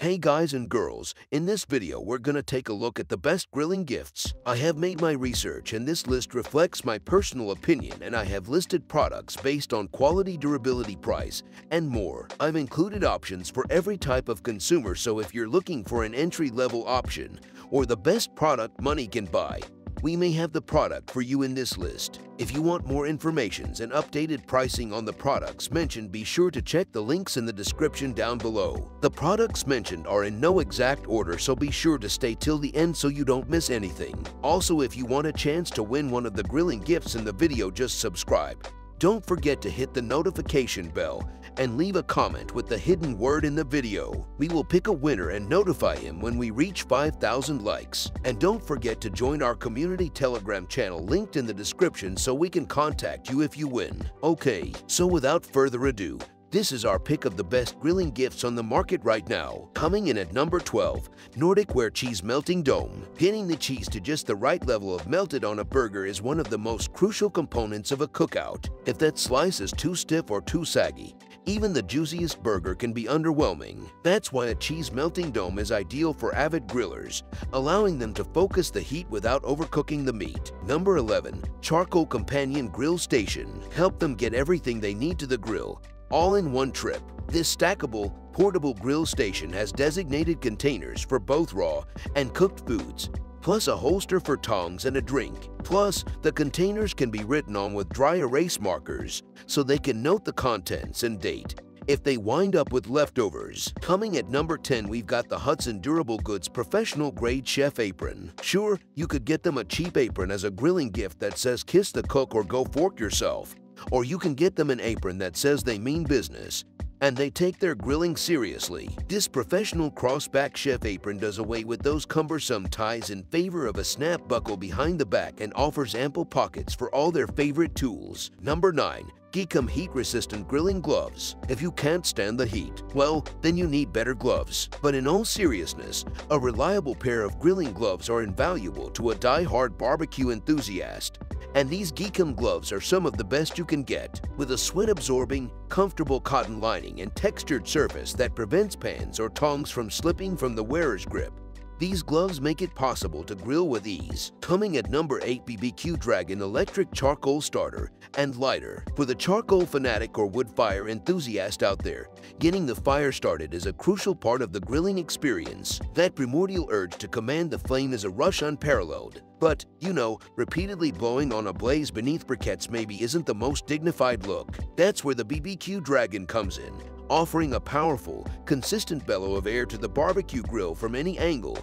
Hey guys and girls, in this video we're gonna take a look at the best grilling gifts. I have made my research and this list reflects my personal opinion and I have listed products based on quality, durability, price, and more. I've included options for every type of consumer so if you're looking for an entry-level option or the best product money can buy, we may have the product for you in this list. If you want more information and updated pricing on the products mentioned, be sure to check the links in the description down below. The products mentioned are in no exact order, so be sure to stay till the end so you don't miss anything. Also, if you want a chance to win one of the grilling gifts in the video, just subscribe. Don't forget to hit the notification bell and leave a comment with the hidden word in the video. We will pick a winner and notify him when we reach 5,000 likes. And don't forget to join our community telegram channel linked in the description so we can contact you if you win. Okay, so without further ado, this is our pick of the best grilling gifts on the market right now. Coming in at number 12, Nordic Ware Cheese Melting Dome. Getting the cheese to just the right level of melted on a burger is one of the most crucial components of a cookout. If that slice is too stiff or too saggy, even the juiciest burger can be underwhelming. That's why a cheese melting dome is ideal for avid grillers, allowing them to focus the heat without overcooking the meat. Number 11. Charcoal Companion Grill Station. Help them get everything they need to the grill, all in one trip. This stackable, portable grill station has designated containers for both raw and cooked foods, plus a holster for tongs and a drink. Plus, the containers can be written on with dry erase markers so they can note the contents and date if they wind up with leftovers. Coming at number 10, we've got the Hudson Durable Goods Professional Grade Chef Apron. Sure, you could get them a cheap apron as a grilling gift that says kiss the cook or go fork yourself. Or you can get them an apron that says they mean business and they take their grilling seriously. This professional crossback chef apron does away with those cumbersome ties in favor of a snap buckle behind the back and offers ample pockets for all their favorite tools. Number 9. Geekhom heat-resistant grilling gloves. If you can't stand the heat, well, then you need better gloves. But in all seriousness, a reliable pair of grilling gloves are invaluable to a die-hard barbecue enthusiast. And these Geekhom gloves are some of the best you can get, with a sweat-absorbing, comfortable cotton lining and textured surface that prevents pans or tongs from slipping from the wearer's grip. These gloves make it possible to grill with ease. Coming at number 8 BBQ Dragon Electric Charcoal Starter and Lighter. For the charcoal fanatic or wood fire enthusiast out there, getting the fire started is a crucial part of the grilling experience. That primordial urge to command the flame is a rush unparalleled. But, you know, repeatedly blowing on a blaze beneath briquettes maybe isn't the most dignified look. That's where the BBQ Dragon comes in offering a powerful, consistent bellow of air to the barbecue grill from any angle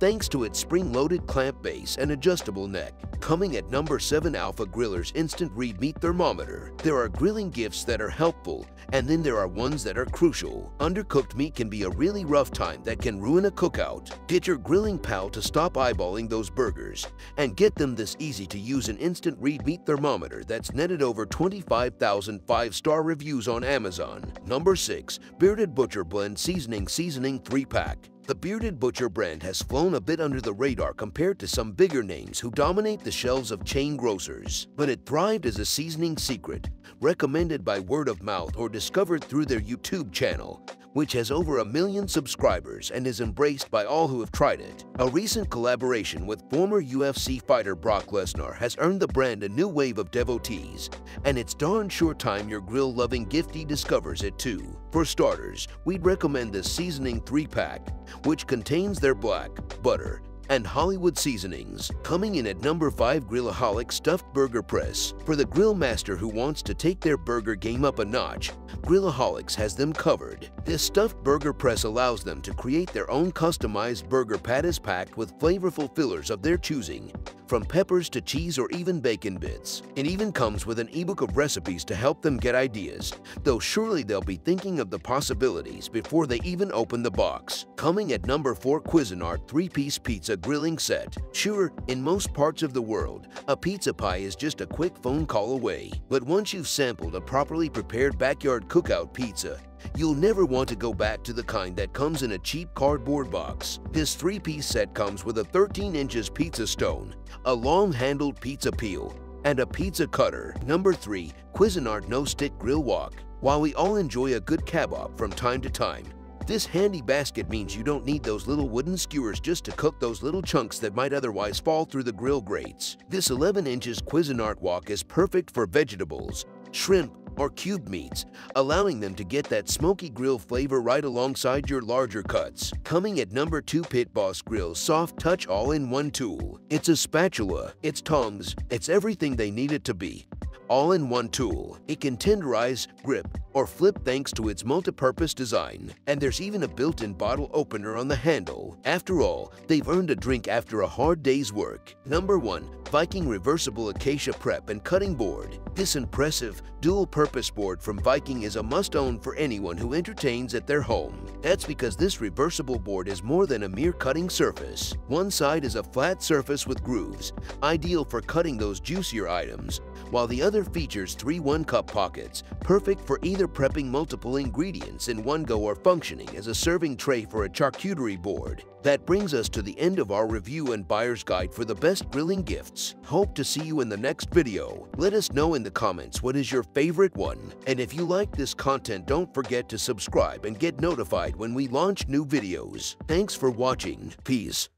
thanks to its spring-loaded clamp base and adjustable neck. Coming at number 7 Alpha Griller's Instant Read Meat Thermometer. There are grilling gifts that are helpful, and then there are ones that are crucial. Undercooked meat can be a really rough time that can ruin a cookout. Get your grilling pal to stop eyeballing those burgers and get them this easy to use an instant read meat thermometer that's netted over 25,000 five-star reviews on Amazon. Number 6. Bearded Butcher Blend Seasoning Seasoning 3-Pack the Bearded Butcher brand has flown a bit under the radar compared to some bigger names who dominate the shelves of chain grocers, but it thrived as a seasoning secret, recommended by word of mouth or discovered through their YouTube channel which has over a million subscribers and is embraced by all who have tried it. A recent collaboration with former UFC fighter Brock Lesnar has earned the brand a new wave of devotees, and it's darn sure time your grill-loving gifty discovers it too. For starters, we'd recommend the Seasoning 3-pack, which contains their black, butter, and Hollywood seasonings. Coming in at number 5 Grillaholic Stuffed Burger Press. For the grill master who wants to take their burger game up a notch, Grillaholics has them covered. This stuffed burger press allows them to create their own customized burger patties packed with flavorful fillers of their choosing from peppers to cheese or even bacon bits. It even comes with an ebook of recipes to help them get ideas, though surely they'll be thinking of the possibilities before they even open the box. Coming at number 4 Cuisinart 3-piece pizza grilling set. Sure, in most parts of the world, a pizza pie is just a quick phone call away. But once you've sampled a properly prepared backyard cookout pizza, You'll never want to go back to the kind that comes in a cheap cardboard box. This three-piece set comes with a 13 inches pizza stone, a long-handled pizza peel, and a pizza cutter. Number 3. Cuisinart No Stick Grill Wok While we all enjoy a good kebab from time to time, This handy basket means you don't need those little wooden skewers just to cook those little chunks that might otherwise fall through the grill grates. This 11 inches Cuisinart wok is perfect for vegetables, shrimp, or cube meats, allowing them to get that smoky grill flavor right alongside your larger cuts. Coming at number 2 Pit Boss Grill's Soft Touch All-in-One Tool. It's a spatula, it's tongs, it's everything they need it to be all-in-one tool. It can tenderize, grip, or flip thanks to its multi-purpose design. And there's even a built-in bottle opener on the handle. After all, they've earned a drink after a hard day's work. Number 1. Viking Reversible Acacia Prep and Cutting Board. This impressive, dual-purpose board from Viking is a must-own for anyone who entertains at their home. That's because this reversible board is more than a mere cutting surface. One side is a flat surface with grooves, ideal for cutting those juicier items, while the other features three one-cup pockets, perfect for either prepping multiple ingredients in one go or functioning as a serving tray for a charcuterie board. That brings us to the end of our review and buyer's guide for the best grilling gifts. Hope to see you in the next video. Let us know in the comments what is your favorite one. And if you like this content, don't forget to subscribe and get notified when we launch new videos. Thanks for watching. Peace.